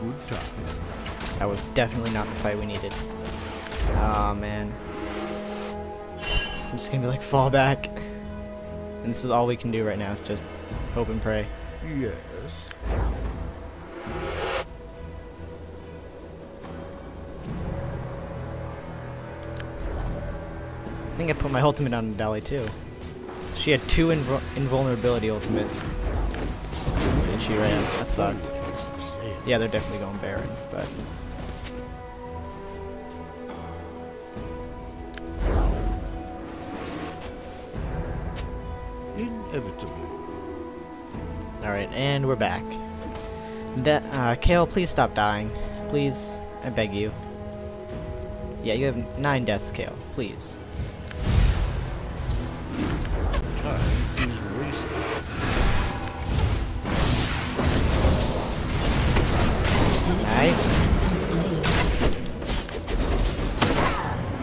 good time. That was definitely not the fight we needed. Oh man. I'm just gonna be like fall back. And this is all we can do right now is just hope and pray. Yes. I think I put my ultimate on Dali too. She had two inv invulnerability ultimates. And she ran. That sucked. Yeah, they're definitely going Baron, but Inevitably. Alright, and we're back. De uh, Kayle, please stop dying. Please, I beg you. Yeah, you have nine deaths, Kayle. Please. Nice.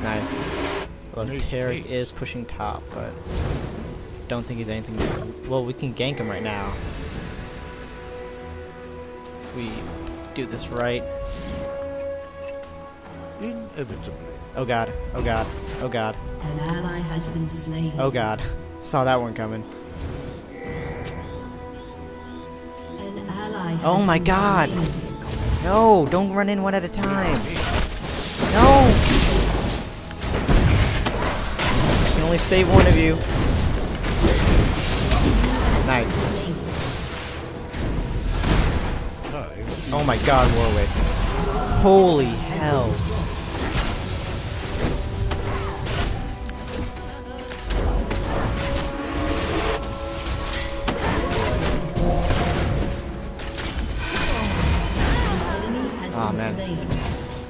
Nice. Well, Nice. Terry is pushing top, but don't think he's anything. Well, we can gank him right now. If we do this right. Inevitably. Oh god. Oh god. Oh god. An ally has been slain. Oh god. Saw that one coming. An ally has Oh my been god. slain. No, don't run in one at a time. No. I can only save one of you. Nice. Oh my god, Warwick. Holy hell.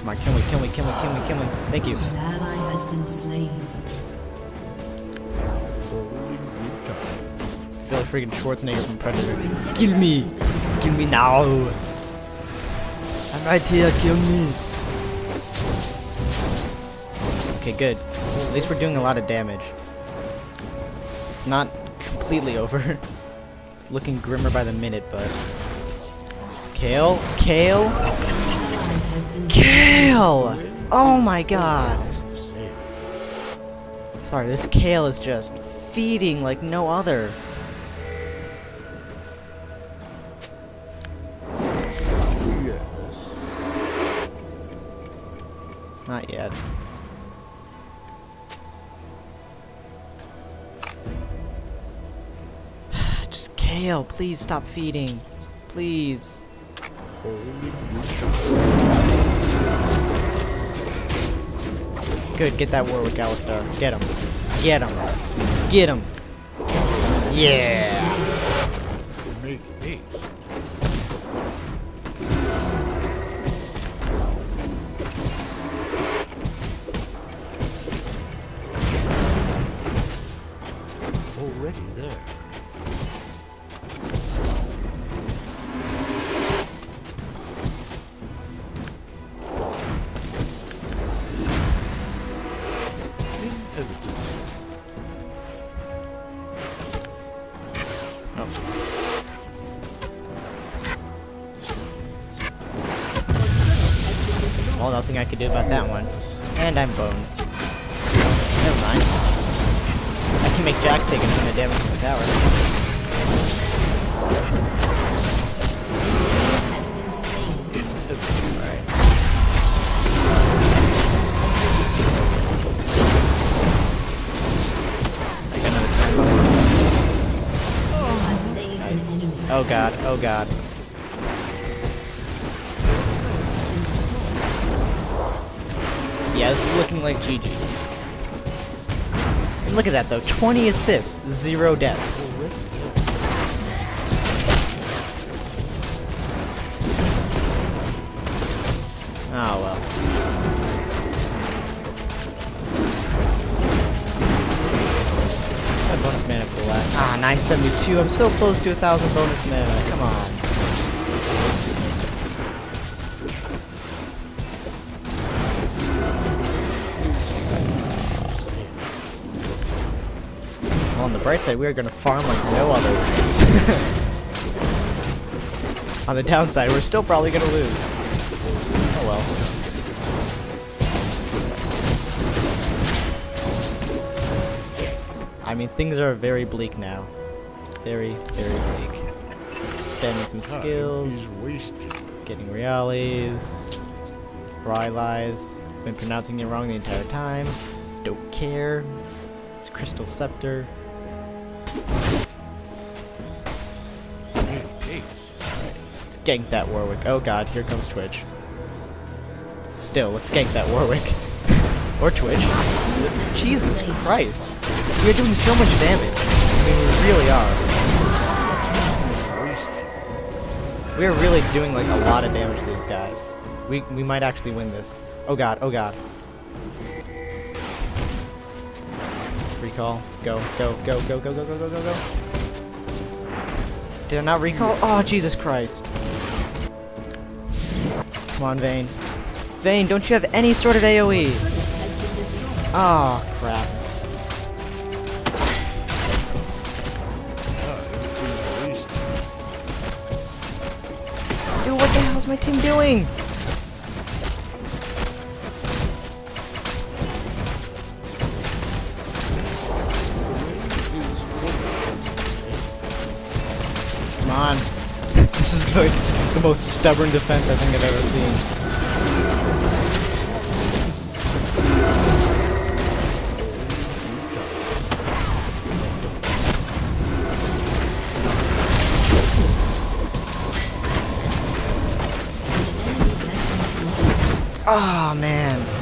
Come on, kill me, kill me, kill me, kill me, kill me. Thank you. An ally has been slain. all in good time. I feel like freaking Schwarzenegger from Predator. Kill me! Kill me now! I'm right here, kill me! Okay, good. At least we're doing a lot of damage. It's not completely over. it's looking grimmer by the minute, but... Kayle? Kayle? Kayle! Oh my god! Sorry, this Kayle is just feeding like no other. Not yet. Just Kayle, please stop feeding. Please. Good get that Warwick Alistar. Get him. Get him. Get him. Yeah. Already there. Well, nothing I could do about that one. And I'm boned. Never mind. I can make Jax take a ton of damage from the tower. has been slain. Alright. I got another turn. Has slain an Nice. Oh god, oh god. Yeah, this is looking like GG. And look at that though, 20 assists, 0 deaths. Oh well. My bonus mana pool at? Ah, 972. I'm so close to a thousand bonus mana. Come on. On the bright side, we are going to farm like no other. On the downside, we're still probably gonna lose. Oh well. I mean, things are very bleak now. Very, very bleak. Spending some skills, getting reales, Rylai's. Been pronouncing it wrong the entire time. Don't care. It's Crystal Scepter. Let's gank that Warwick. Oh god, here comes Twitch. Still, let's gank that Warwick. or Twitch. Jesus Christ. We are doing so much damage. I mean, we really are. We are really doing like a lot of damage to these guys. We we might actually win this. Oh god, oh god. Recall. Go, go, go, go, go, go, go, go, go, go. Did I not recall? Oh, Jesus Christ. Come on, Vayne. Vayne, don't you have any sort of AoE? Oh, ah, crap. Is wasted. Dude, what the hell is my team doing? This is like the most stubborn defense I think I've ever seen. Oh man.